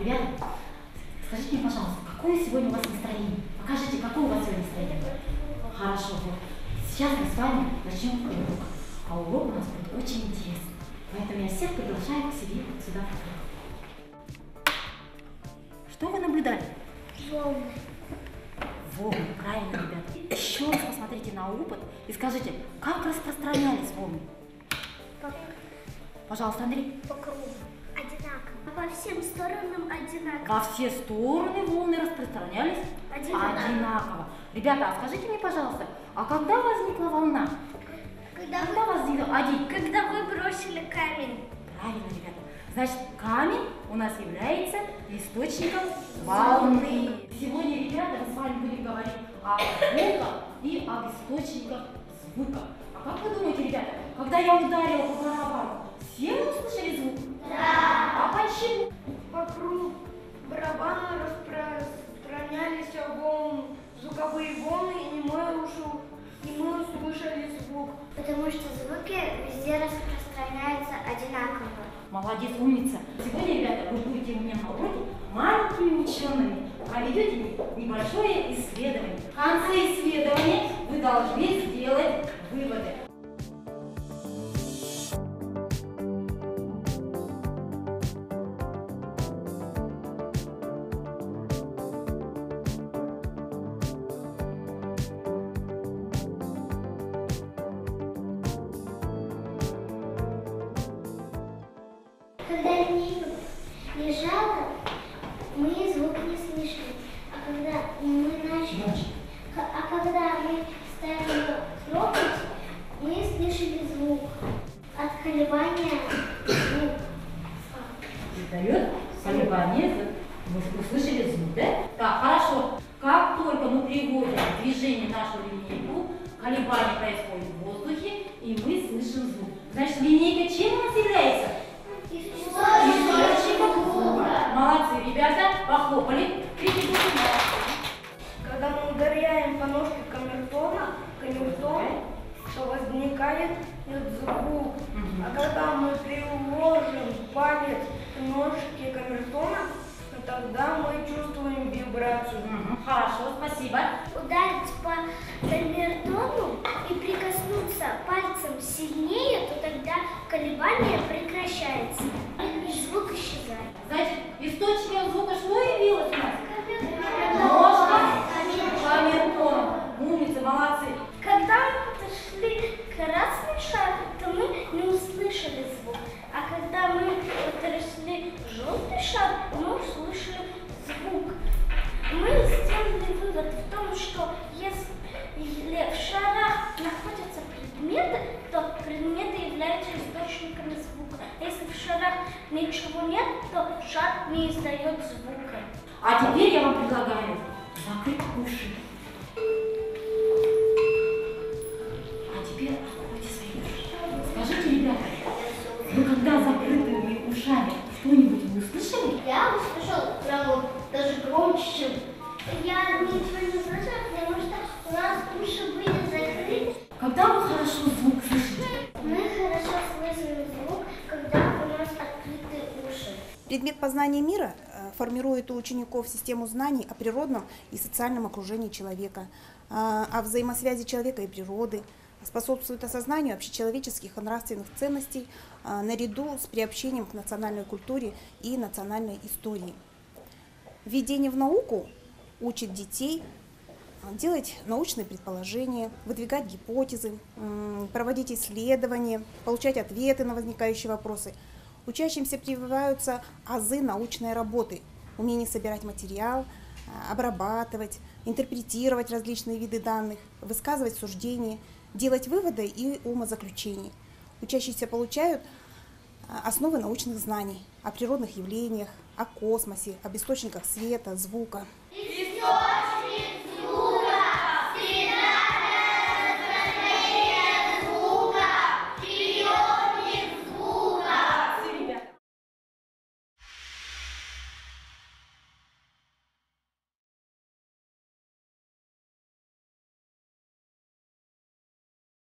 ребята, скажите мне, пожалуйста, какое сегодня у вас настроение? Покажите, какое у вас сегодня настроение? Хорошо, вот. Сейчас мы с вами начнем урок. А урок у нас будет очень интересный. Поэтому я всех приглашаю к себе вот сюда. Что вы наблюдали? Волны. Волны, правильно, ребята. Еще раз посмотрите на опыт и скажите, как распространялись волны? По, Пожалуйста, Андрей. по кругу. По всем сторонам одинаково. Во все стороны волны распространялись Одинаково. одинаково. Ребята, а скажите мне, пожалуйста, а когда возникла волна? Когда Когда возникла один? когда вы бросили камень. Правильно, ребята. Значит, камень у нас является источником волны. Сегодня, ребята, мы с вами будем говорить о звуках и об источниках звука. А как вы думаете, ребята, когда я ударила по барабану, все вы услышали. Почему? Вокруг барабана распространялись волны, звуковые волны, и мы, ушу, и мы услышали звук. Потому что звуки везде распространяются одинаково. Молодец, умница. Сегодня, ребята, вы будете у меня на уроке маленькими учеными. Проведете небольшое исследование. В конце исследования вы должны сделать выводы. Когда Нина лежала, мы звук не слышали. А когда мы начали, а когда мы стали возникает звук. А когда мы приложим палец к ножке камертона, то тогда мы чувствуем вибрацию. Мгм, Хорошо, спасибо. Ударить по камертону и прикоснуться пальцем сильнее, то тогда колебание прекращается. И звук исчезает. Значит, источником звука что явилось у нас? Ножка камертон. Умницы, молодцы. Когда мы подошли к красный шар, то мы не услышали звук. А когда мы подошли к желтый шар, мы услышали звук. Мы сделали вывод в том, что если в шарах находятся предметы, то предметы являются источниками звука. Если в шарах ничего нет, то шар не издает звука. А теперь я вам предлагаю закрыть уши. А теперь откройте свои уши. Скажите, ребята, вы когда закрытыми ушами что-нибудь услышали? Я услышал прям вот даже громче, чем... Я ничего не слышала, потому что у нас уши были закрыты. Когда вы хорошо звук слышите? Мы хорошо слышим звук, когда у нас открыты уши. Предмет познания мира э, формирует у учеников систему знаний о природном и социальном окружении человека, э, о взаимосвязи человека и природы, способствует осознанию общечеловеческих и нравственных ценностей э, наряду с приобщением к национальной культуре и национальной истории. Введение в науку учит детей делать научные предположения, выдвигать гипотезы, проводить исследования, получать ответы на возникающие вопросы. Учащимся прививаются азы научной работы, умение собирать материал, э, обрабатывать, интерпретировать различные виды данных, высказывать суждения, делать выводы и умозаключения. Учащиеся получают э, основы научных знаний о природных явлениях, о космосе, об источниках света, звука. История